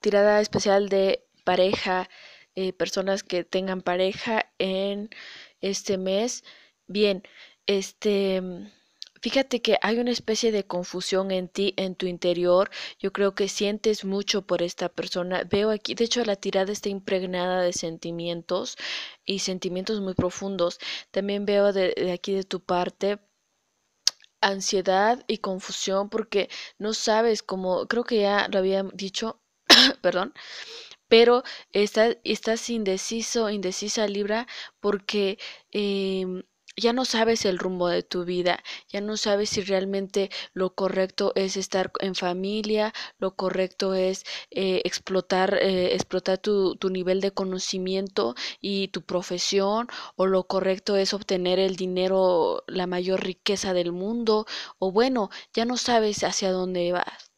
tirada especial de pareja, eh, personas que tengan pareja en este mes. Bien, este, fíjate que hay una especie de confusión en ti, en tu interior. Yo creo que sientes mucho por esta persona. Veo aquí, de hecho, la tirada está impregnada de sentimientos y sentimientos muy profundos. También veo de, de aquí de tu parte ansiedad y confusión porque no sabes cómo, creo que ya lo había dicho, perdón, pero está, estás indeciso, indecisa Libra, porque em, ya no sabes el rumbo de tu vida, ya no sabes si realmente lo correcto es estar en familia, lo correcto es eh, explotar, eh, explotar tu, tu nivel de conocimiento y tu profesión, o lo correcto es obtener el dinero, la mayor riqueza del mundo, o bueno, ya no sabes hacia dónde vas.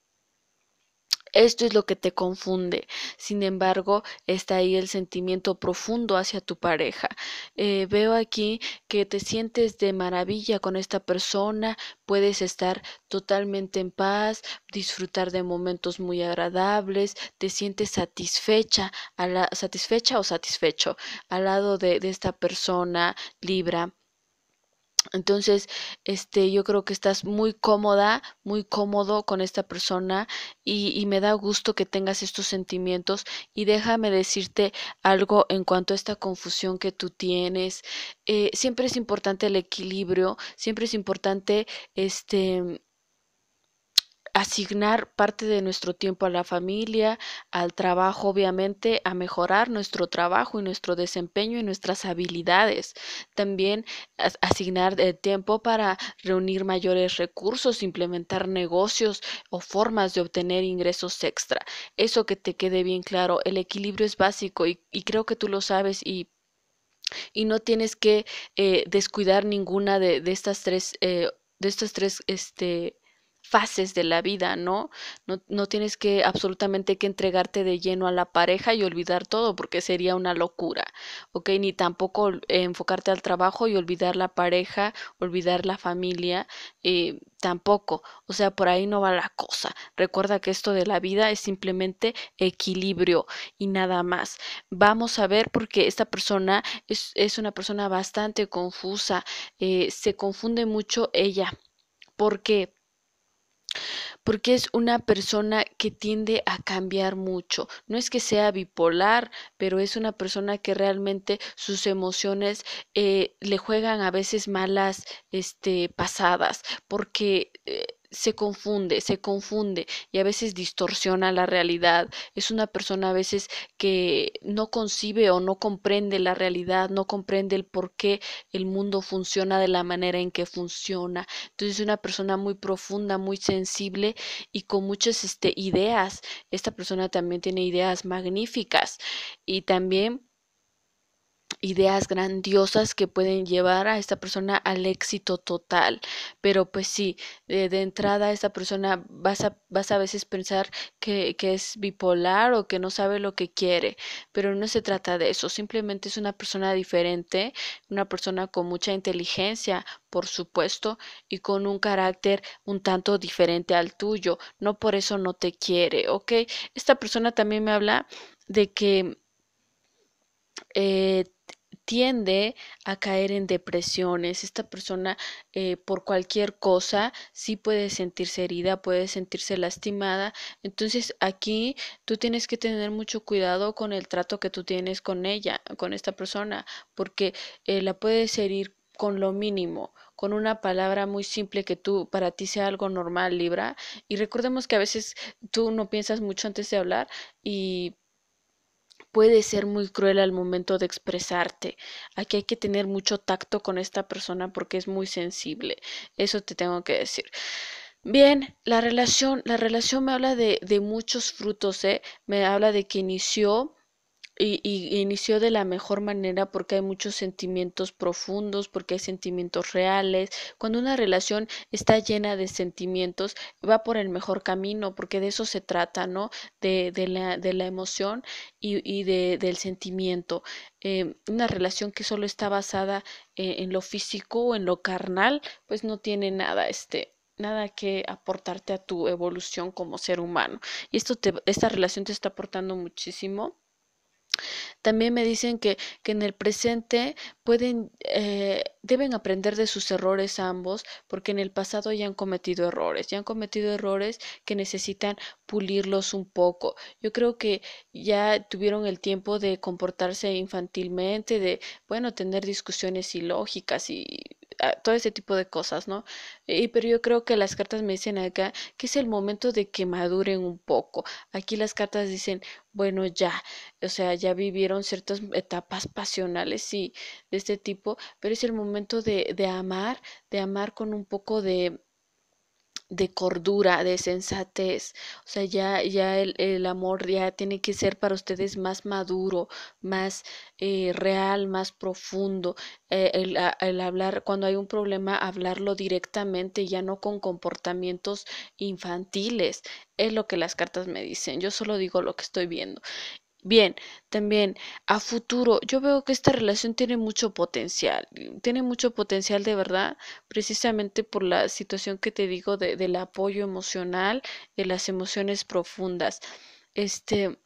Esto es lo que te confunde. Sin embargo, está ahí el sentimiento profundo hacia tu pareja. Eh, veo aquí que te sientes de maravilla con esta persona, puedes estar totalmente en paz, disfrutar de momentos muy agradables, te sientes satisfecha, satisfecha o satisfecho al lado de esta persona, Libra. Entonces, este, yo creo que estás muy cómoda, muy cómodo con esta persona y, y, me da gusto que tengas estos sentimientos y déjame decirte algo en cuanto a esta confusión que tú tienes. Eh, siempre es importante el equilibrio, siempre es importante, este, asignar parte de nuestro tiempo a la familia, al trabajo, obviamente, a mejorar nuestro trabajo y nuestro desempeño y nuestras habilidades. También asignar eh, tiempo para reunir mayores recursos, implementar negocios o formas de obtener ingresos extra. Eso que te quede bien claro, el equilibrio es básico y, y creo que tú lo sabes y no tienes que eh, descuidar ninguna de, de estas tres eh, de estas tres este fases de la vida, ¿no? ¿no? No tienes que absolutamente que entregarte de lleno a la pareja y olvidar todo, porque sería una locura, ¿ok? Ni tampoco eh, enfocarte al trabajo y olvidar la pareja, olvidar la familia, eh, tampoco, o sea, por ahí no va la cosa. Recuerda que esto de la vida es simplemente equilibrio y nada más. Vamos a ver porque esta persona es, es una persona bastante confusa, eh, se confunde mucho ella. porque porque es una persona que tiende a cambiar mucho. No es que sea bipolar, pero es una persona que realmente sus emociones eh, le juegan a veces malas este, pasadas, porque eh, se confunde, se confunde y a veces distorsiona la realidad. Es una persona a veces que no concibe o no comprende la realidad, no comprende el por qué el mundo funciona de la manera en que funciona. Entonces es una persona muy profunda, muy sensible y con muchas este, ideas. Esta persona también tiene ideas magníficas y también ideas grandiosas que pueden llevar a esta persona al éxito total. Pero pues sí, de, de entrada esta persona vas a, vas a veces pensar que, que, es bipolar o que no sabe lo que quiere, pero no se trata de eso, simplemente es una persona diferente, una persona con mucha inteligencia, por supuesto, y con un carácter un tanto diferente al tuyo. No por eso no te quiere, ¿ok? Esta persona también me habla de que eh, tiende a caer en depresiones. Esta persona eh, por cualquier cosa sí puede sentirse herida, puede sentirse lastimada. Entonces aquí tú tienes que tener mucho cuidado con el trato que tú tienes con ella, con esta persona, porque eh, la puedes herir con lo mínimo, con una palabra muy simple que tú para ti sea algo normal, Libra. Y recordemos que a veces tú no piensas mucho antes de hablar y puede ser muy cruel al momento de expresarte. Aquí hay que tener mucho tacto con esta persona porque es muy sensible. Eso te tengo que decir. Bien, la relación, la relación me habla de, muchos frutos, ¿eh? Me habla de que inició y, y, inició de la mejor manera porque hay muchos sentimientos profundos, porque hay sentimientos reales. Cuando una relación está llena de sentimientos, va por el mejor camino, porque de eso se trata, ¿no? De, de, la, de la, emoción y, y de, del sentimiento. Eh, una relación que solo está basada en, en lo físico o en lo carnal, pues no tiene nada, este, nada que aportarte a tu evolución como ser humano. Y esto te, esta relación te está aportando muchísimo. También me dicen que, que en el presente pueden, eh, deben aprender de sus errores ambos, porque en el pasado ya han cometido errores, ya han cometido errores que necesitan pulirlos un poco. Yo creo que ya tuvieron el tiempo de comportarse infantilmente, de, bueno, tener discusiones ilógicas y todo ese tipo de cosas, ¿no? Y, pero yo creo que las cartas me dicen acá que es el momento de que maduren un poco. Aquí las cartas dicen, bueno, ya, o sea, ya vivieron ciertas etapas pasionales y de este tipo, pero es el momento de, de amar, de amar con un poco de de cordura, de sensatez. O sea, ya, ya el, el, amor ya tiene que ser para ustedes más maduro, más eh, real, más profundo. Eh, el, el, hablar, cuando hay un problema, hablarlo directamente, ya no con comportamientos infantiles. Es lo que las cartas me dicen. Yo solo digo lo que estoy viendo. Bien, también a futuro, yo veo que esta relación tiene mucho potencial, tiene mucho potencial de verdad, precisamente por la situación que te digo de, del apoyo emocional, de las emociones profundas. Este,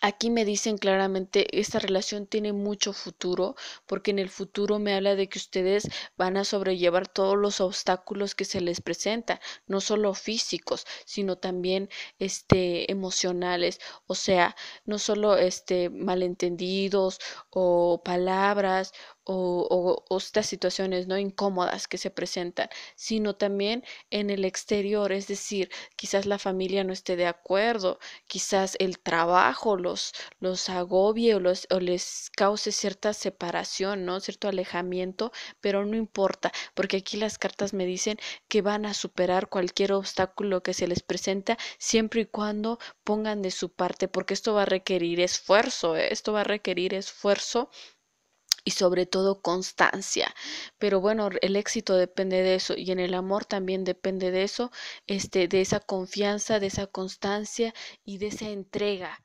Aquí me dicen claramente, esta relación tiene mucho futuro, porque en el futuro me habla de que ustedes van a sobrellevar todos los obstáculos que se les presentan, no solo físicos, sino también este emocionales, o sea, no solo este malentendidos o palabras o, estas situaciones no incómodas que se presentan, sino también en el exterior, es decir, quizás la familia no esté de acuerdo, quizás el trabajo los, los agobie o, los, o les cause cierta separación, ¿no? Cierto alejamiento, pero no importa, porque aquí las cartas me dicen que van a superar cualquier obstáculo que se les presenta siempre y cuando pongan de su parte, porque esto va a requerir esfuerzo, ¿eh? esto va a requerir esfuerzo y sobre todo constancia. Pero bueno, el éxito depende de eso y en el amor también depende de eso, este de esa confianza, de esa constancia y de esa entrega